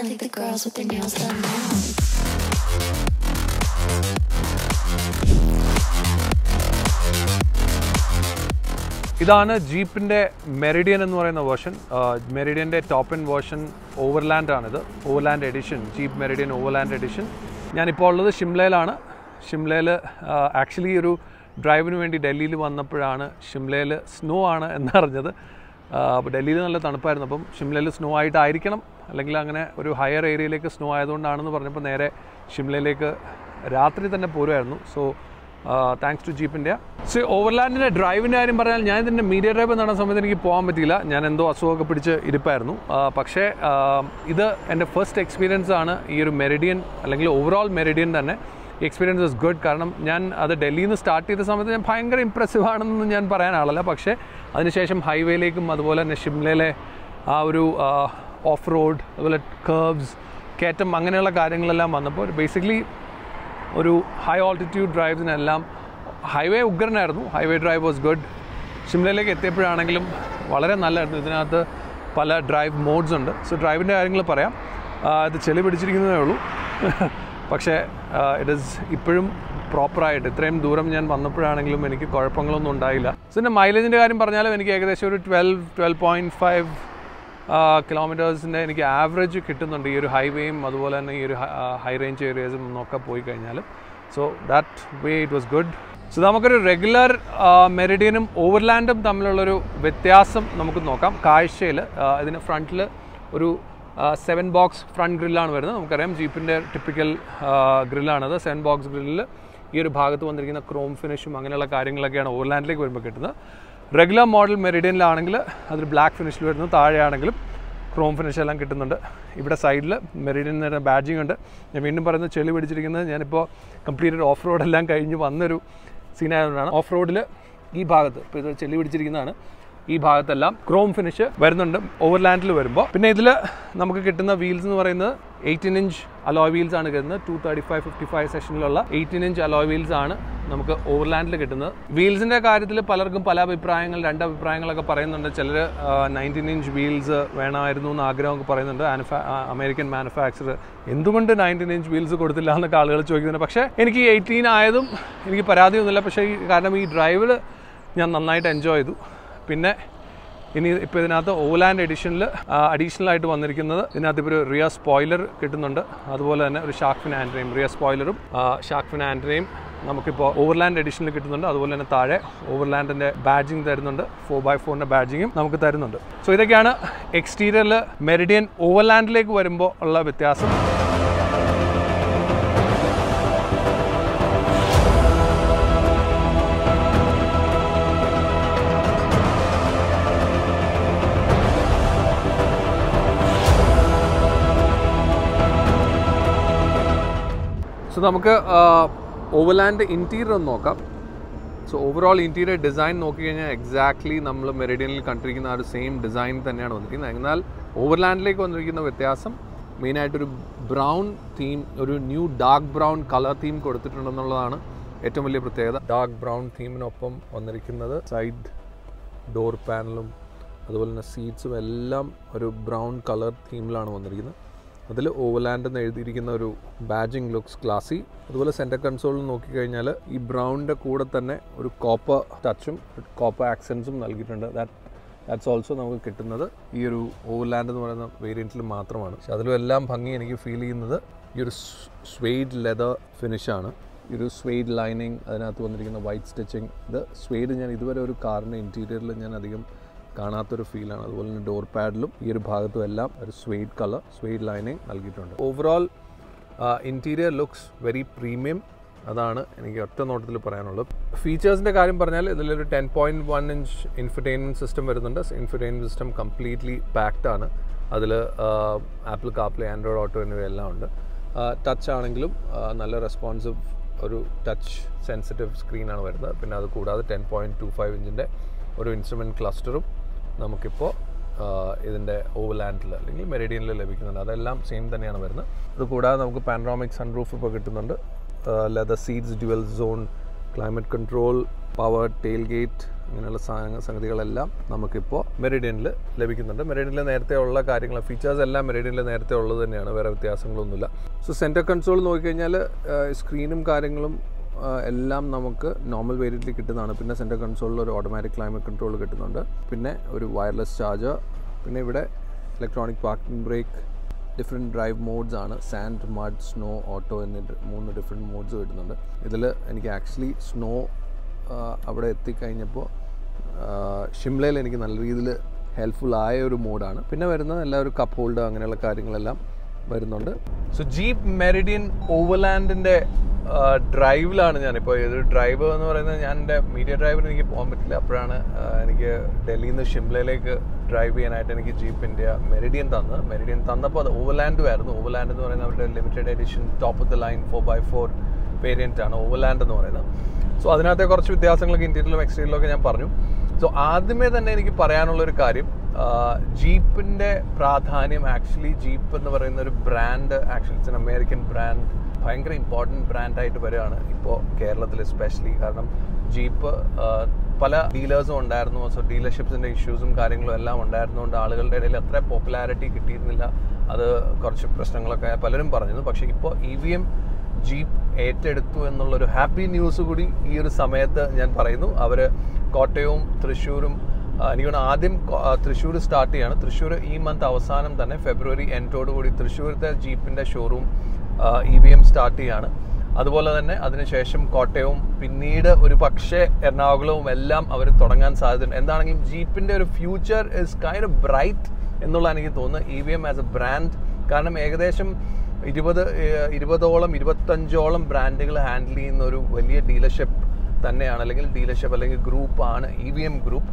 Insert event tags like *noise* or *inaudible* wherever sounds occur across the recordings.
I think the girls with their nails done. now. ഇതാണ് ജീപ്പിന്റെ Meridian എന്ന് പറയുന്ന version. മെറിഡിയന്റെ ടോപ്പ് ഇൻ വേർഷൻ ഓവർലാൻഡ് ആണിത്. Overland edition Jeep Meridian overland edition. ഞാനിപ്പോൾ ഉള്ളത് ഷിംലയിലാണ്. ഷിംലയിൽ ആക്ച്വലി ഒരു ഡ്രൈവിന് വേണ്ടി ഡൽഹിയിൽ വന്നപ്പോഴാണ് ഷിംലയിൽ സ്നോ ആണ് എന്നറിഞ്ഞത്. അപ്പോൾ ഡൽഹിയിൽ നല്ല തണുപ്പായിരുന്നു. അപ്പം ഷിംലയിൽ സ്നോ ആയിട്ടായിരിക്കണം. അല്ലെങ്കിൽ അങ്ങനെ ഒരു ഹയർ ഏരിയയിലേക്ക് സ്നോ ആയതുകൊണ്ടാണെന്ന് പറഞ്ഞപ്പോൾ നേരെ ഷിംലയിലേക്ക് രാത്രി തന്നെ പോരുമായിരുന്നു so thanks to Jeep India so ഓവർലാൻഡിന്റെ ഡ്രൈവിന്റെ കാര്യം പറഞ്ഞാൽ ഞാൻ ഇതിന്റെ മീഡിയ ഡ്രൈവ് നടന്ന സമയത്ത് എനിക്ക് പോകാൻ പറ്റിയില്ല. ഞാൻ എന്തോ അസുഖമൊക്കെ പിടിച്ച് ഇരിപ്പായിരുന്നു. പക്ഷേ ഇത് എന്റെ ഫസ്റ്റ് എക്സ്പീരിയൻസ് ആണ്. ഈ ഒരു മെറിഡിയൻ അല്ലെങ്കിൽ ഓവറോൾ മെറിഡിയൻ തന്നെ എക്സ്പീരിയൻസ് ഇസ് ഗുഡ് കാരണം ഞാൻ അത് ഡൽഹിയിൽ നിന്ന് സ്റ്റാർട്ട് ചെയ്ത സമയത്ത് ഞാൻ ഭയങ്കര ഇമ്പ്രസീവ് ആണെന്ന് ഞാൻ പറയാൻ ആളല്ല. പക്ഷേ അതിനുശേഷം ഹൈവേയിലേക്കും അതുപോലെ തന്നെ ഷിംലയിലെ ആ ഒരു ഓഫ് റോഡ് അതുപോലെ കേർവ്സ് കയറ്റം അങ്ങനെയുള്ള കാര്യങ്ങളെല്ലാം വന്നപ്പോൾ ബേസിക്കലി ഒരു ഹൈ ഓൾട്ടിറ്റ്യൂഡ് ഡ്രൈവ്സിനെല്ലാം ഹൈവേ ഉഗ്രനായിരുന്നു. ഹൈവേ ഡ്രൈവ് വാസ് ഗുഡ് ഷിംലയിലേക്ക് എത്തിയപ്പോഴാണെങ്കിലും വളരെ നല്ലതായിരുന്നു. ഇതിനകത്ത് പല ഡ്രൈവ് മോഡ്സ് ഉണ്ട്. സോ ഡ്രൈവിന്റെ കാര്യങ്ങൾ പറയാം. ഇത് ചെളി പിടിച്ചിരിക്കുന്നതേ ഉള്ളൂ. *laughs* പക്ഷേ ഇറ്റ് ഈസ് ഇപ്പോഴും പ്രോപ്പറായിട്ട് ഇത്രയും ദൂരം ഞാൻ വന്നപ്പോഴാണെങ്കിലും എനിക്ക് കുഴപ്പങ്ങളൊന്നും ഉണ്ടായില്ല. സോ എന്റെ മൈലേജിന്റെ കാര്യം പറഞ്ഞാലും എനിക്ക് ഏകദേശം ഒരു ട്വൽവ് ട്വൽവ് പോയിന്റ് ഫൈവ് കിലോമീറ്റേഴ്സിന്റെ എനിക്ക് ആവറേജ് കിട്ടുന്നുണ്ട് ഈ ഒരു ഹൈവേയും അതുപോലെ തന്നെ ഈ ഒരു ഹൈ റേഞ്ച് ഏരിയസും ഒക്കെ പോയി കഴിഞ്ഞാലും. So that way it was good so നമുക്കൊരു റെഗുലർ മെറിഡിയനും ഓവർലാൻഡും തമ്മിലുള്ളൊരു വ്യത്യാസം നമുക്ക് നോക്കാം. കാഴ്ചയിൽ ഇതിന് ഫ്രണ്ടിൽ ഒരു സെവൻ ബോക്സ് ഫ്രണ്ട് ഗ്രില്ലാണ് വരുന്നത്. നമുക്കറിയാം ജീപ്പിന്റെ ടിപ്പിക്കൽ ഗ്രില്ലാണത് സെവൻ ബോക്സ് ഗ്രില്ലിൽ ഈ ഒരു ഭാഗത്ത് വന്നിരിക്കുന്ന ക്രോം ഫിനിഷും അങ്ങനെയുള്ള കാര്യങ്ങളൊക്കെയാണ് ഓവർലാൻഡിലേക്ക് വരുമ്പോൾ കിട്ടുന്നത്. റെഗുലർ മോഡൽ മെറിഡിയനിലാണെങ്കിൽ അതൊരു ബ്ലാക്ക് ഫിനിഷിൽ വരുന്നു. താഴെയാണെങ്കിലും ക്രോം ഫിനിഷ് എല്ലാം കിട്ടുന്നുണ്ട്. ഇവിടെ സൈഡിൽ മെറിഡിയൻ ബാഡ്ജിങ് ഉണ്ട്. ഞാൻ വീണ്ടും പറയുന്നത് ചെളി പിടിച്ചിരിക്കുന്നത് ഞാനിപ്പോൾ കംപ്ലീറ്റഡ് ഓഫ് റോഡ് എല്ലാം കഴിഞ്ഞ് വന്നൊരു സീനായതുകൊണ്ടാണ് ഓഫ് റോഡിൽ ഈ ഭാഗത്ത് ഇപ്പോൾ ഇത് ചെളി പിടിച്ചിരിക്കുന്നതാണ്. ഈ ഭാഗത്തെല്ലാം ക്രോം ഫിനിഷ് വരുന്നുണ്ട്. ഓവർലാൻഡിൽ വരുമ്പോൾ പിന്നെ ഇതിൽ നമുക്ക് കിട്ടുന്ന വീൽസ് എന്ന് പറയുന്നത് എയ്റ്റീൻ ഇഞ്ച് അലോയ് വീൽസ് ആണ് കിട്ടുന്നത്. Two thirty five fifty five സെഷനിലുള്ള eighteen inch alloy wheels ആണ് നമുക്ക് ഓവർലാൻഡിൽ കിട്ടുന്നത്. വീൽസിന്റെ കാര്യത്തിൽ പലർക്കും പല അഭിപ്രായങ്ങൾ രണ്ട് അഭിപ്രായങ്ങളൊക്കെ പറയുന്നുണ്ട്. ചിലർ നയന്റീൻ ഇഞ്ച് വീൽസ് വേണമായിരുന്നു എന്ന് ആഗ്രഹമൊക്കെ പറയുന്നുണ്ട്. അമേരിക്കൻ മാനുഫാക്ചർ എന്തുകൊണ്ട് നയന്റീൻ ഇഞ്ച് വീൽസ് കൊടുത്തില്ല എന്നൊക്കെ ആളുകൾ ചോദിക്കുന്നുണ്ട്. പക്ഷേ എനിക്ക് എയ്റ്റീൻ ആയതും എനിക്ക് പരാതിയൊന്നുമില്ല. പക്ഷേ ഈ കാരണം ഈ ഡ്രൈവിൽ ഞാൻ നന്നായിട്ട് എൻജോയ് ചെയ്തു. പിന്നെ ഇനി ഇപ്പോൾ ഇതിനകത്ത് ഓലാൻഡ് എഡിഷനിൽ അഡീഷണൽ ആയിട്ട് വന്നിരിക്കുന്നത് ഇതിനകത്ത് ഇപ്പോൾ ഒരു റിയ സ്പോയിലർ കിട്ടുന്നുണ്ട്. അതുപോലെ തന്നെ ഒരു ഷാർക്ക് ഫിൻ ആൻഡ്രയും റിയ സ്പോയിലറും ഷാർക്ക് ഫിൻ ആൻഡ്രയും നമുക്കിപ്പോൾ ഓവർലാൻഡ് എഡിഷനിൽ കിട്ടുന്നുണ്ട്. അതുപോലെ തന്നെ താഴെ ഓവർലാൻഡിന്റെ ബാഡ്ജിങ് തരുന്നുണ്ട്. ഫോർ ബൈ ഫോറിന്റെ ബാഡ്ജിങ്ങും നമുക്ക് തരുന്നുണ്ട്. സോ ഇതൊക്കെയാണ് എക്സ്റ്റീരിയറിൽ മെറിഡിയൻ ഓവർലാൻഡിലേക്ക് വരുമ്പോൾ ഉള്ള വ്യത്യാസം. സോ നമുക്ക് ഓവർലാൻഡ് ഇന്റീരിയർ ഒന്ന് നോക്കാം. സോ ഓവറോൾ ഇന്റീരിയർ ഡിസൈൻ നോക്കിക്കഴിഞ്ഞാൽ എക്സാക്ട്ലി നമ്മൾ മെറിഡിയനിൽ കണ്ടിരിക്കുന്ന ആ ഒരു സെയിം ഡിസൈൻ തന്നെയാണ് വന്നിരിക്കുന്നത്. എന്നാൽ ഓവർലാൻഡിലേക്ക് വന്നിരിക്കുന്ന വ്യത്യാസം മെയിനായിട്ടൊരു ബ്രൗൺ തീം ഒരു new dark brown colour theme കൊടുത്തിട്ടുണ്ടെന്നുള്ളതാണ് ഏറ്റവും വലിയ പ്രത്യേകത. ഡാർക്ക് ബ്രൗൺ തീമിനൊപ്പം വന്നിരിക്കുന്നത് സൈഡ് ഡോർ പാനലും അതുപോലെ തന്നെ സീറ്റ്സും എല്ലാം ഒരു ബ്രൗൺ കളർ തീമിലാണ് വന്നിരിക്കുന്നത്. അതിൽ ഓവർലാൻഡ് എന്ന് എഴുതിയിരിക്കുന്ന ഒരു ബാജിങ് ലുക്സ് ക്ലാസി അതുപോലെ സെന്റർ കൺസോളിൽ നോക്കിക്കഴിഞ്ഞാൽ ഈ ബ്രൗണിന്റെ കൂടെ തന്നെ ഒരു കോപ്പർ ടച്ചും കോപ്പർ ആക്സൻസും നൽകിയിട്ടുണ്ട്. ദാറ്റ് ദാറ്റ്സ് ഓൾസോ നമുക്ക് കിട്ടുന്നത് ഈ ഒരു ഓവർലാൻഡ് എന്ന് പറയുന്ന വേരിയന്റിൽ മാത്രമാണ്. പക്ഷെ അതിലും എല്ലാം ഭംഗി എനിക്ക് ഫീൽ ചെയ്യുന്നത് ഈ ഒരു സ്വെയ്ഡ് ലെതർ ഫിനിഷാണ് ഈ ഒരു സ്വെയ്ഡ് ലൈനിങ് അതിനകത്ത് വന്നിരിക്കുന്ന വൈറ്റ് സ്റ്റിച്ചിങ് ഇത് സ്വെയ്ഡ് ഞാൻ ഇതുവരെ ഒരു കാറിന്റെ ഇന്റീരിയറിൽ ഞാൻ അധികം കാണാത്തൊരു ഫീലാണ്. അതുപോലെ തന്നെ ഡോർ പാഡിലും ഈ ഒരു ഭാഗത്തും എല്ലാം ഒരു സ്വീറ്റ് കളർ സ്വീറ്റ് ലൈനിങ് നൽകിയിട്ടുണ്ട്. Overall interior looks very premium അതാണ് എനിക്ക് ഒറ്റ നോട്ടത്തിൽ പറയാനുള്ളത്. ഫീച്ചേഴ്സിന്റെ കാര്യം പറഞ്ഞാൽ ഇതിലൊരു ten point one inch infotainment system വരുന്നുണ്ട്. ഇൻഫർടൈൻമെന്റ് സിസ്റ്റം കംപ്ലീറ്റ്ലി പാക്ഡ് ആണ്. അതിൽ ആപ്പിൾ കാപ്ലേ ആൻഡ്രോയിഡ് ഓട്ടോ എന്നിവയെല്ലാം ഉണ്ട്. ടച്ച് ആണെങ്കിലും നല്ല റെസ്പോൺസീവ് ഒരു ടച്ച് സെൻസിറ്റീവ് സ്ക്രീനാണ് വരുന്നത്. പിന്നെ അത് കൂടാതെ ടെൻ പോയിന്റ് ടു ഫൈവ് ഇഞ്ചിന്റെ ഒരു ഇൻസ്ട്രുമെന്റ് ക്ലസ്റ്ററും നമുക്കിപ്പോൾ ഇതിന്റെ ഓവർലാൻഡിൽ അല്ലെങ്കിൽ മെറിഡിയനിൽ ലഭിക്കുന്നുണ്ട്. അതെല്ലാം സെയിം തന്നെയാണ് വരുന്നത്. അത് കൂടാതെ നമുക്ക് പാനറോമിക് സൺറൂഫ് ഇപ്പോൾ കിട്ടുന്നുണ്ട്. Leather seats dual zone climate control power tailgate അങ്ങനെയുള്ള സംഗതികളെല്ലാം നമുക്കിപ്പോൾ മെറിഡിയനിൽ ലഭിക്കുന്നുണ്ട്. മെറിഡിയനിൽ നേരത്തെ ഉള്ള കാര്യങ്ങൾ ഫീച്ചേഴ്സ് എല്ലാം മെറിഡിയനിൽ നേരത്തെ ഉള്ളത് തന്നെയാണ്. വേറെ വ്യത്യാസങ്ങളൊന്നുമില്ല. സോ സെന്റർ കൺസോൾ നോക്കിക്കഴിഞ്ഞാൽ സ്ക്രീനും കാര്യങ്ങളും എല്ലാം നമുക്ക് നോർമൽ വേരിയന്റിൽ കിട്ടുന്നതാണ്. പിന്നെ സെന്റർ കൺസോളിൽ ഒരു ഓട്ടോമാറ്റിക് ക്ലൈമറ്റ് കൺട്രോൾ കിട്ടുന്നുണ്ട്. പിന്നെ ഒരു വയർലെസ് ചാർജർ പിന്നെ ഇവിടെ electronic parking brake different drive modes ആണ്. സാൻഡ് മഡ് സ്നോ ഓട്ടോ എന്നീ മൂന്ന് ഡിഫറെന്റ് മോഡ്സ് കിട്ടുന്നുണ്ട്. ഇതിൽ എനിക്ക് ആക്ച്വലി സ്നോ അവിടെ എത്തിക്കഴിഞ്ഞപ്പോൾ ഷിംലയിൽ എനിക്ക് നല്ല രീതിയിൽ ഹെൽപ്ഫുൾ ആയ ഒരു മോഡാണ് പിന്നെ വരുന്നത് എല്ലാവരും കപ്പ് ഹോൾഡ് അങ്ങനെയുള്ള കാര്യങ്ങളെല്ലാം. വരുന്നുണ്ട്. സോ ജീപ്പ് മെറിഡിയൻ ഓവർലാൻഡിന്റെ ഡ്രൈവിലാണ് ഞാൻ ഞാനിപ്പോൾ ഇത് ഡ്രൈവ് എന്ന് പറയുന്നത് ഞാൻ എന്റെ മീഡിയ ഡ്രൈവിന് എനിക്ക് പോകാൻ പറ്റില്ല. അപ്പോഴാണ് എനിക്ക് ഡൽഹിയിൽ നിന്ന് ഷിംലയിലേക്ക് ഡ്രൈവ് ചെയ്യാനായിട്ട് എനിക്ക് ജീപ്പ് ഇന്ത്യ മെറിഡിയൻ തന്നത് മെറിഡിയൻ തന്നപ്പോൾ അത് ഓവർലാൻഡും ആയിരുന്നു ഓവർലാൻഡ് എന്ന് പറയുന്നത് അവരുടെ limited edition top of the line four by four variant ആണ് ഓവർലാൻഡ് എന്ന് പറയുന്നത്. സോ അതിനകത്തെ കുറച്ച് വ്യത്യാസങ്ങളൊക്കെ ഇന്റീരിയലും എക്സ്റ്റീരിയലും ഒക്കെ ഞാൻ പറഞ്ഞു. സോ ആദ്യമേ തന്നെ എനിക്ക് പറയാനുള്ള ഒരു കാര്യം ജീപ്പിന്റെ പ്രാധാന്യം ആക്ച്വലി ജീപ്പ് എന്ന് പറയുന്ന ഒരു brand actually it's an American brand ഭയങ്കര ഇമ്പോർട്ടന്റ് ബ്രാൻഡായിട്ട് വരികയാണ് ഇപ്പോൾ കേരളത്തിൽ എസ്പെഷ്യലി കാരണം ജീപ്പ് പല ഡീലേഴ്സും ഉണ്ടായിരുന്നു. സോ ഡീലർഷിപ്സിന്റെ ഇഷ്യൂസും കാര്യങ്ങളും എല്ലാം ഉണ്ടായിരുന്നുകൊണ്ട് ആളുകളുടെ ഇടയിൽ അത്ര പോപ്പുലാരിറ്റി കിട്ടിയിരുന്നില്ല. അത് കുറച്ച് പ്രശ്നങ്ങളൊക്കെ പലരും പറഞ്ഞിരുന്നു. പക്ഷേ ഇപ്പോൾ ഇ വി എം ജീപ്പ് ഏറ്റെടുത്തു എന്നുള്ളൊരു ഹാപ്പി ന്യൂസ് കൂടി ഈ ഒരു സമയത്ത് ഞാൻ പറയുന്നു. അവർ കോട്ടയവും തൃശ്ശൂരും ആ, എനിക്ക് ആദ്യം തൃശ്ശൂർ സ്റ്റാർട്ട് ചെയ്യാണ്. തൃശ്ശൂർ ഈ മന്ത് അവസാനം തന്നെ ഫെബ്രുവരി കൂടി തൃശ്ശൂരത്തെ ജീപ്പിന്റെ showroom E V M start ചെയ്യാണ്. അതുപോലെ തന്നെ അതിനുശേഷം കോട്ടയവും പിന്നീട് ഒരു പക്ഷേ എറണാകുളവും എല്ലാം അവർ തുടങ്ങാൻ സാധ്യതയുണ്ട്. എന്താണെങ്കിലും ജീപ്പിന്റെ ഒരു ഫ്യൂച്ചർ ഇസ് കൈൻഡ് ബ്രൈറ്റ് എന്നുള്ള എനിക്ക് തോന്നുന്നത്. E V M as a brand കാരണം ഏകദേശം ഇരുപത് ഇരുപതോളം ഇരുപത്തഞ്ചോളം ബ്രാൻഡുകൾ ഹാൻഡിൽ ചെയ്യുന്ന ഒരു വലിയ ഡീലർഷിപ്പ് തന്നെയാണ്. അല്ലെങ്കിൽ ഡീലർഷിപ്പ് അല്ലെങ്കിൽ ഗ്രൂപ്പാണ് E V M group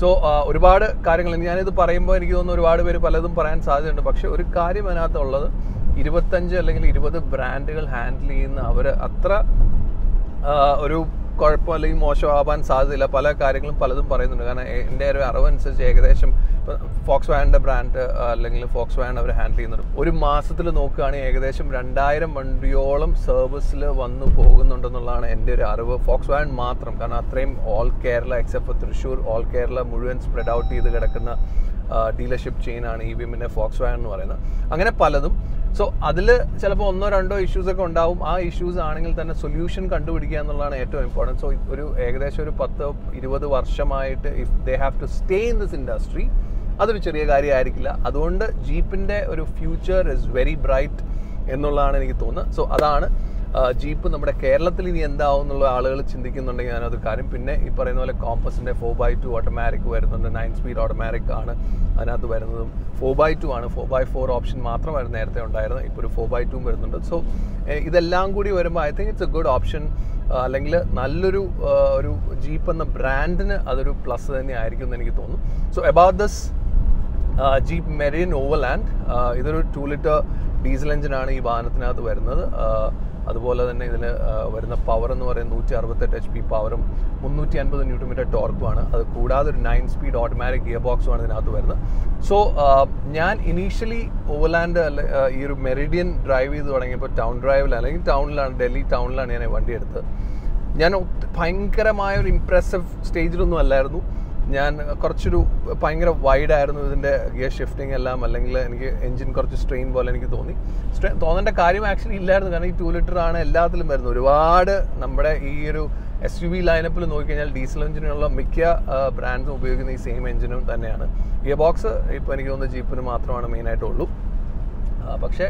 so ഒരുപാട് കാര്യങ്ങൾ. ഞാനിത് പറയുമ്പോൾ എനിക്ക് തോന്നുന്നു ഒരുപാട് പേര് പലതും പറയാൻ സാധ്യതയുണ്ട്. പക്ഷെ ഒരു കാര്യം അതിനകത്തുള്ളത് ഇരുപത്തഞ്ച് അല്ലെങ്കിൽ ഇരുപത് ബ്രാൻഡുകൾ ഹാൻഡിൽ ചെയ്യുന്ന അവർ അത്ര ഒരു കുഴപ്പം അല്ലെങ്കിൽ മോശമാവാൻ സാധ്യതയില്ല. പല കാര്യങ്ങളും പലതും പറയുന്നുണ്ട്. കാരണം എന്റെ ഒരു അറിവനുസരിച്ച് ഏകദേശം ഫോക്സ് വാനിന്റെ ബ്രാൻഡ് അല്ലെങ്കിൽ ഫോക്സ് വാൻ അവർ ഹാൻഡിൽ ചെയ്യുന്നുണ്ട്. ഒരു മാസത്തിൽ നോക്കുകയാണെങ്കിൽ ഏകദേശം രണ്ടായിരം വണ്ടിയോളം സർവീസിൽ വന്നു പോകുന്നുണ്ടെന്നുള്ളതാണ് എന്റെ ഒരു അറിവ്. ഫോക്സ് വാൻ മാത്രം. കാരണം അത്രയും all Kerala except Thrissur all Kerala മുഴുവൻ സ്പ്രെഡ് ഔട്ട് ചെയ്ത് കിടക്കുന്ന ഡീലർഷിപ്പ് ചെയിനാണ് ഇ വി എമ്മിന്റെ ഫോക്സ് വാൻ എന്ന് പറയുന്നത്. അങ്ങനെ പലതും സോ അതിൽ ചിലപ്പോൾ ഒന്നോ രണ്ടോ ഇഷ്യൂസ് ഒക്കെ ഉണ്ടാവും. ആ ഇഷ്യൂസ് ആണെങ്കിൽ തന്നെ സൊല്യൂഷൻ കണ്ടുപിടിക്കുക എന്നുള്ളതാണ് ഏറ്റവും ഇമ്പോർട്ടന്റ് സോ ഒരു ഏകദേശം ഒരു പത്ത് ഇരുപത് വർഷമായിട്ട് if they have to stay in this industry അതൊരു ചെറിയ കാര്യമായിരിക്കില്ല. അതുകൊണ്ട് ജീപ്പിന്റെ ഒരു ഫ്യൂച്ചർ ഇസ് വെരി ബ്രൈറ്റ് എന്നുള്ളതാണ് എനിക്ക് തോന്നുന്നത്. സോ അതാണ് ജീപ്പ് നമ്മുടെ കേരളത്തിൽ ഇനി എന്താവും എന്നുള്ള ആളുകൾ ചിന്തിക്കുന്നുണ്ടെങ്കിൽ ഞാനത് കാര്യം. പിന്നെ ഈ പറയുന്ന പോലെ കോമ്പസിന്റെ ഫോർ ബൈ ടു ഓട്ടോമാറ്റിക് വരുന്നുണ്ട്. നയൻ സ്പീഡ് ഓട്ടോമാറ്റിക് ആണ് അതിനകത്ത് വരുന്നതും. ഫോർ ബൈ ടു ആണ്. ഫോർ ബൈ ഫോർ ഓപ്ഷൻ മാത്രമായിരുന്നു നേരത്തെ ഉണ്ടായിരുന്നത്. ഇപ്പോൾ ഒരു ഫോർ ബൈ ടു വരുന്നുണ്ട്. സോ ഇതെല്ലാം കൂടി വരുമ്പോൾ I think it's a good option അല്ലെങ്കിൽ നല്ലൊരു ഒരു ജീപ്പ് എന്ന ബ്രാൻഡിന് അതൊരു പ്ലസ് തന്നെ ആയിരിക്കും എന്ന് എനിക്ക് തോന്നുന്നു. So about this Jeep Meridian Overland. ഇതൊരു ടു ലിറ്റർ ഡീസൽ എഞ്ചിനാണ് ഈ വാഹനത്തിനകത്ത് വരുന്നത്. അതുപോലെ തന്നെ ഇതിൽ വരുന്ന പവർ എന്ന് പറയുന്നത് നൂറ്റി അറുപത്തെട്ട് എച്ച് പി പവറും മുന്നൂറ്റി അൻപത് ന്യൂട്ടൺ മീറ്റർ ടോർക്കുമാണ് അത് കൂടാതെ ഒരു നയൻ സ്പീഡ് ഓട്ടോമാറ്റിക് ഗിയർ ബോക്സുമാണ് ഇതിനകത്ത് വരുന്നത്. സോ ഞാൻ ഇനീഷ്യലി ഓവർലാൻഡ് അല്ലെ ഈ ഒരു മെറിഡിയൻ ഡ്രൈവ് ചെയ്ത് തുടങ്ങിയപ്പോൾ ടൗൺ ഡ്രൈവിൽ അല്ലെങ്കിൽ ടൗണിലാണ് ഡൽഹി ടൗണിലാണ് ഞാൻ വണ്ടി എടുത്തത്. ഞാൻ ഭയങ്കരമായ ഒരു ഇമ്പ്രസീവ് സ്റ്റേജിലൊന്നും അല്ലായിരുന്നു. ഞാൻ കുറച്ചൊരു ഭയങ്കര വൈഡ് ആയിരുന്നു ഇതിന്റെ ഗിയർ ഷിഫ്റ്റിംഗ് എല്ലാം അല്ലെങ്കിൽ എനിക്ക് എഞ്ചിൻ കുറച്ച് സ്ട്രെയിൻ പോലെ എനിക്ക് തോന്നി. സ്ട്രെയിൻ തോന്നേണ്ട കാര്യം ആക്ച്വലി ഇല്ലായിരുന്നു. കാരണം ഈ ടു ലിറ്റർ ആണ് എല്ലാത്തിലും വരുന്നത്. ഒരുപാട് നമ്മുടെ ഈ ഒരു എസ് യു വി ലൈനപ്പിൽ നോക്കിക്കഴിഞ്ഞാൽ ഡീസൽ എഞ്ചിനുള്ള മിക്ക ബ്രാൻഡ്സും ഉപയോഗിക്കുന്ന ഈ സെയിം എഞ്ചിനും തന്നെയാണ്. ഗിയർ ബോക്സ് ഇപ്പോൾ എനിക്ക് തോന്നുന്ന ജീപ്പിന് മാത്രമാണ് മെയിനായിട്ടുള്ളൂ പക്ഷേ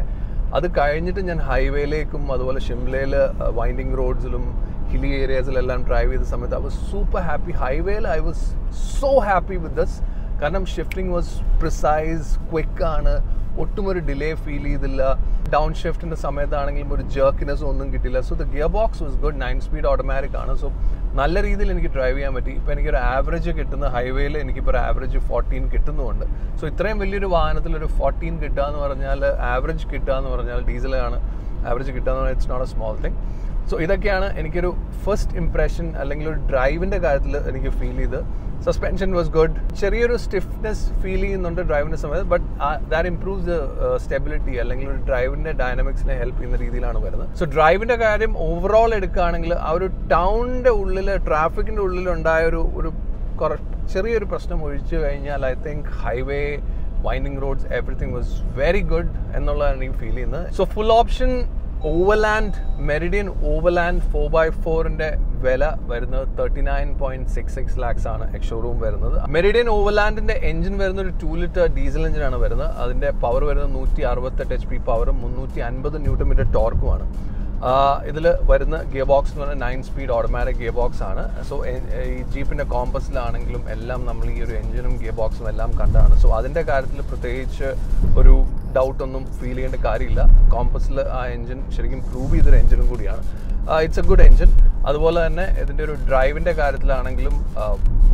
അത് കഴിഞ്ഞിട്ട് ഞാൻ ഹൈവേയിലേക്കും അതുപോലെ ഷിംലയിൽ വൈൻഡിങ് റോഡ്സിലും ഹില്ലി ഏരിയാസിലെല്ലാം ഡ്രൈവ് ചെയ്ത സമയത്ത് ഐ വാസ് സൂപ്പർ ഹാപ്പി ഹൈവേയിൽ I was so happy with this കാരണം ഷിഫ്റ്റിംഗ് വാസ് പ്രിസൈസ് ആണ്. ഒട്ടും ഒരു ഡിലേ ഫീൽ ചെയ്തില്ല. ഡൗൺ ഷിഫ്റ്റിന്റെ സമയത്താണെങ്കിലും ഒരു ജേർക്കിനെസ് ഒന്നും കിട്ടില്ല. So the gear box was good nine speed automatic ആണ്. സോ നല്ല രീതിയിൽ എനിക്ക് ഡ്രൈവ് ചെയ്യാൻ പറ്റി. ഇപ്പോൾ എനിക്കൊരു ആവറേജ് കിട്ടുന്ന ഹൈവേയിൽ എനിക്കിപ്പോൾ ഒരു ആവറേജ് ഫോർട്ടീൻ കിട്ടുന്നുണ്ട്. സോ ഇത്രയും വലിയൊരു വാഹനത്തിൽ ഒരു ഫോർട്ടീൻ കിട്ടുക എന്ന് പറഞ്ഞാൽ ആവറേജ് കിട്ടുക എന്ന് പറഞ്ഞാൽ ഡീസലാണ് ആവറേജ് കിട്ടുക എന്ന് പറഞ്ഞാൽ it's not a small thing so ഇതൊക്കെയാണ് എനിക്കൊരു ഫസ്റ്റ് ഇംപ്രഷൻ അല്ലെങ്കിൽ ഒരു ഡ്രൈവിന്റെ കാര്യത്തിൽ എനിക്ക് ഫീൽ ചെയ്ത്. സസ്പെൻഷൻ വാസ് ഗുഡ് ചെറിയൊരു സ്റ്റിഫ്നെസ് ഫീൽ ചെയ്യുന്നുണ്ട് ഡ്രൈവിന്റെ സമയത്ത് but that improves the stability അല്ലെങ്കിൽ ഒരു ഡ്രൈവിന്റെ ഡൈനാമിക്സിനെ ഹെൽപ്പ് ചെയ്യുന്ന രീതിയിലാണ് വരുന്നത്. സോ ഡ്രൈവിന്റെ കാര്യം ഓവറോൾ എടുക്കുകയാണെങ്കിൽ ആ ഒരു ടൗണിന്റെ ഉള്ളിൽ ട്രാഫിക്കിന്റെ ഉള്ളിലുണ്ടായ ഒരു ഒരു ചെറിയൊരു പ്രശ്നം ഒഴിച്ചു കഴിഞ്ഞാൽ I think highway winding roads everything was very good എന്നുള്ളതാണ് എനിക്ക് ഫീൽ ചെയ്യുന്നത്. So full option overland Meridian overland four by ഫോറിന്റെ വില വരുന്നത് thirty nine point six six lakhs ആണ് എക്സ് ഷോറൂം വരുന്നത്. മെറിഡിയൻ ഓവർലാൻഡിന്റെ എഞ്ചിൻ വരുന്ന ഒരു ടു ലിറ്റർ ഡീസൽ എഞ്ചിനാണ് വരുന്നത്. അതിന്റെ പവർ വരുന്നത് നൂറ്റി അറുപത്തെട്ട് എച്ച് പി പവറും മുന്നൂറ്റി അൻപത് ന്യൂട്ടൺ മീറ്റർ ടോർക്കുമാണ് ഇതിൽ വരുന്ന ഗിയർ ബോക്സ് എന്ന് പറഞ്ഞാൽ nine speed automatic gear box ആണ് സോ ഈ ജീപ്പിന്റെ കോമ്പസിലാണെങ്കിലും എല്ലാം നമ്മൾ ഈ ഒരു എഞ്ചിനും ഗിയർ ബോക്സും എല്ലാം കണ്ടാണ്. സോ അതിന്റെ കാര്യത്തിൽ പ്രത്യേകിച്ച് ഒരു ഡൗട്ടൊന്നും ഫീൽ ചെയ്യേണ്ട കാര്യമില്ല. കോമ്പസിൽ ആ എഞ്ചിൻ ശരിക്കും പ്രൂവ് ചെയ്തൊരു എഞ്ചിനും കൂടിയാണ്. ഇറ്റ്സ് എ ഗുഡ് എഞ്ചിൻ അതുപോലെ തന്നെ ഇതിന്റെ ഒരു ഡ്രൈവിന്റെ കാര്യത്തിലാണെങ്കിലും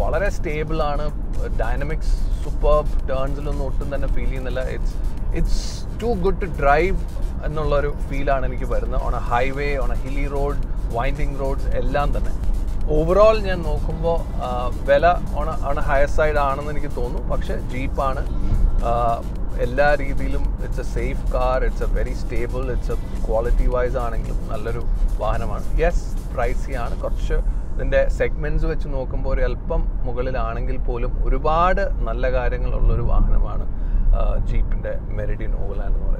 വളരെ സ്റ്റേബിൾ ആണ്. ഡൈനമിക്സ് സൂപ്പർ ടേൺസിലൊന്നും ഒട്ടും തന്നെ ഫീൽ ചെയ്യുന്നില്ല. It's it's too good to drive എന്നുള്ളൊരു ഫീലാണ് എനിക്ക് വരുന്നത്. On a highway on a hilly road winding roads എല്ലാം തന്നെ. ഓവറോൾ ഞാൻ നോക്കുമ്പോൾ വില ഓൺ ഓൺ ഹയർ സൈഡ് ആണെന്ന് എനിക്ക് തോന്നുന്നു. പക്ഷേ ജീപ്പാണ് എല്ലാ രീതിയിലും it's a safe car it's a very stable it's a quality wise ആണെങ്കിലും നല്ലൊരു വാഹനമാണ്. യെസ് പ്രൈസി ആണ്. കുറച്ച് ഇതിന്റെ സെഗ്മെന്റ്സ് വെച്ച് നോക്കുമ്പോൾ ഒരു അല്പം മുകളിലാണെങ്കിൽ പോലും ഒരുപാട് നല്ല കാര്യങ്ങളുള്ളൊരു വാഹനമാണ് ജീപ്പിന്റെ മെറിഡിയൻ ഓവർലാൻഡ് എന്ന് പറയുന്നത്.